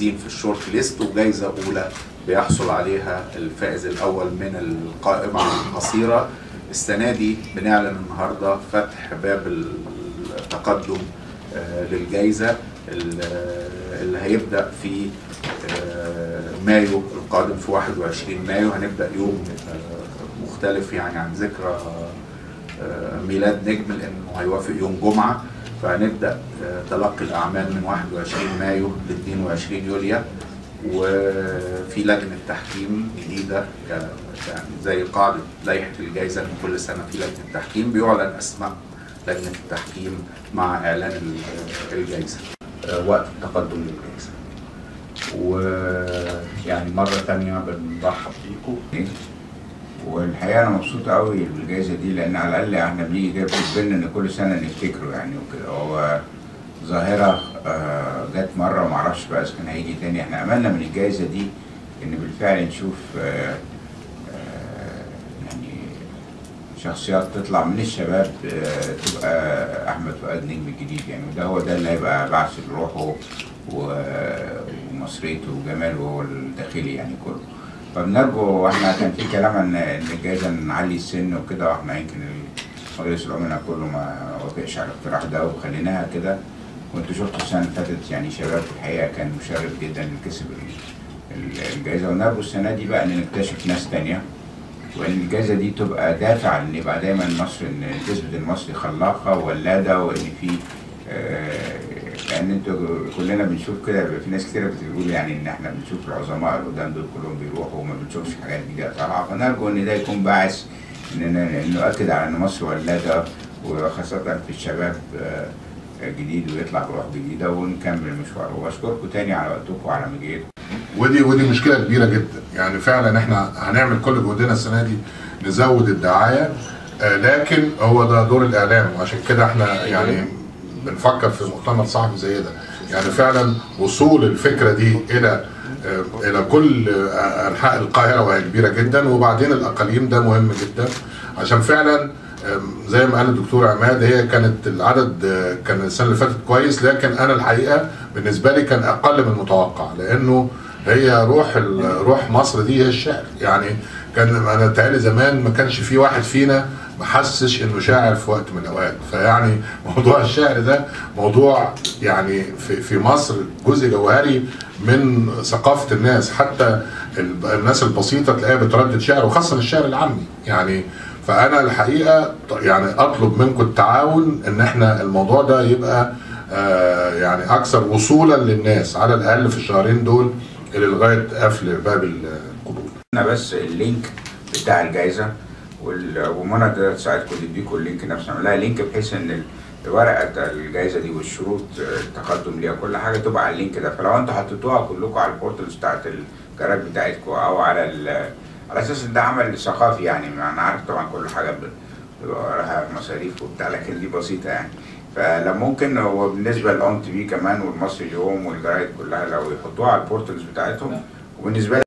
الفائزين في الشورت ليست وجائزه أولى بيحصل عليها الفائز الأول من القائمة القصيرة. السنة دي بنعلن النهارده فتح باب التقدم آه، للجائزه ال- اللي هيبدأ في آه، مايو القادم في 21 مايو. هنبدأ يوم آه، مختلف يعني عن ذكرى آه، ميلاد نجم لأنه هيوافق يوم جمعة. فهنبدأ آه، تلقي الأعمال من 21 مايو ل 22 يوليو وفي لجنة تحكيم جديدة يعني زي قاعدة لائحة الجائزة إن كل سنة في لجنة تحكيم بيعلن أسماء لجنة التحكيم مع إعلان ال- الجائزة آه، وقت التقدم للجائزة. ويعني مرة ثانية بنرحب بيكم. والحقيقة أنا مبسوط قوي بالجائزه دي لأن على الأقل إحنا بنيجي كده في بالنا إن كل سنة نفتكره يعني وكده. هو ظاهرة آه، جت مرة وما أعرفش بقى إذا كان هيجي تاني. إحنا أملنا من الجائزه دي إن بالفعل نشوف آه، آه، يعني شخصيات تطلع من الشباب تبقى أحمد فؤاد نجم الجديد يعني. وده هو ده اللي هيبقى بعث روحه ومصريته وجماله الداخلي يعني كله. فبنرجو إحنا كان في كلام ان الجائزه نعلي السن وكده وإحنا يمكن مجلس الامناء كله ما وافقش على الاقتراح ده وخليناها كده. وانتوا شفتوا السنة اللي فاتت يعني شباب الحقيقة كان مشرف جدا كسب ال- ال- الجائزه ونرجو السنة دي بقى إن نكتشف ناس تانية وإن الجائزه دي تبقى دافع إن يبقى دايما مصر إن تثبت المصري خلاقة ولاده وإن في آه، لأن أنتوا كلنا بنشوف كده في ناس كتير بتقول يعني إن إحنا بنشوف العظماء اللي قدام دول كلهم بيروحوا وما بنشوفش حاجات جديدة. طالعه فنرجو إن ده يكون باعث اننا نؤكد على إن مصر ولادة وخاصة في الشباب آه، جديد ويطلع بروح جديدة ونكمل المشوار وأشكركم تاني على وقتكم وعلى مجيئكم ودي ودي مشكلة كبيرة جدا. يعني فعلا إحنا هنعمل كل جهدنا السنة دي نزود الدعاية آه، لكن هو ده دور الإعلام وعشان كده إحنا يعني بنفكر في مؤتمر صحفي زي ده يعني فعلا وصول الفكرة دي إلى آه، إلى كل آه، أنحاء القاهرة وهي كبيرة جدا. وبعدين الأقاليم ده مهم جدا. عشان فعلا زي ما قال الدكتور عماد هي كانت العدد آه، كان السنة اللي فاتت كويس لكن أنا الحقيقة بالنسبة لي كان أقل من المتوقع لأنه هي روح روح مصر دي هي الشعر. يعني كان أنا بتهيألي زمان ما كانش في واحد فينا ما حسش إنه شاعر في وقت من الأوقات. فيعني موضوع الشعر ده موضوع يعني في في مصر جزء جوهري من ثقافة الناس. حتى ال- الناس البسيطة تلاقيها بتردد شعر وخاصة الشعر العامي. يعني فأنا الحقيقة يعني أطلب منكم التعاون إن إحنا الموضوع ده يبقى آه يعني أكثر وصولا للناس على الأقل في الشهرين دول اللي لغاية قفل باب القبول بس ال link بتاع الجائزة ومنى تساعدكم تديكم ال link نفسه. نعمل لها link بحيث إن الورقه بتاع الجائزه دي والشروط التقدم ليها كل حاجة تبقى على ال link ده. فلو أنتوا حطيتوها كلكم على ال portals بتاعت الجرائد بتاعتكم أو على على أساس إن ده عمل ثقافي يعني أنا عارف طبعا كل حاجة بيبقى وراها مصاريف وبتاع لكن دي بسيطة يعني. فلو ممكن هو بالنسبة لل ON TV كمان والمصري اليوم والجرايد كلها لو يحطوها على ال portals بتاعتهم وبالنسبة